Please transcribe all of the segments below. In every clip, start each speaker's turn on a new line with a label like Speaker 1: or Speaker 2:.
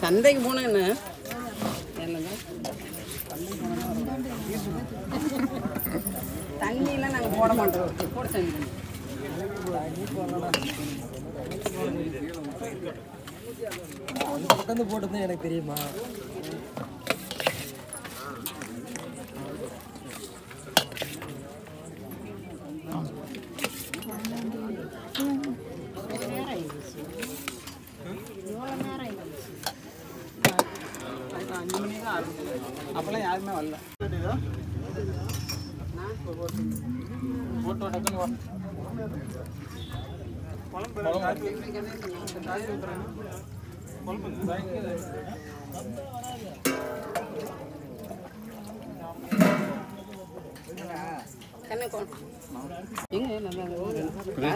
Speaker 1: சந்தைக்கு போனேன் என்ன? தண்ணியெல்லாம் நாங்கள் போட மாட்டோம். போட தண்ணி.
Speaker 2: உட்காந்து போட்டது எனக்கு தெரியுமா?
Speaker 1: அப்போல்லாம் யாருமே வரல. போட்டோ டக்குன்னு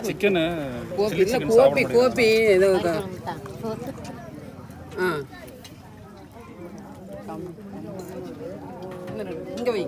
Speaker 3: சிக்கனு
Speaker 1: கோபி கோபி ஏதோ ஆ. இங்கே வை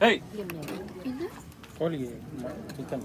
Speaker 3: ஏய். கோழி சிக்கன்.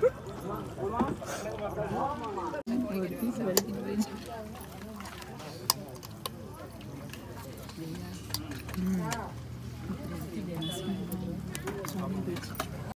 Speaker 3: Вот, видите, смотрите,